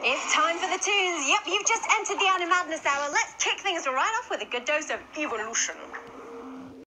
It's time for the tunes. Yep, you've just entered the Animadness Hour. Let's kick things right off with a good dose of evolution.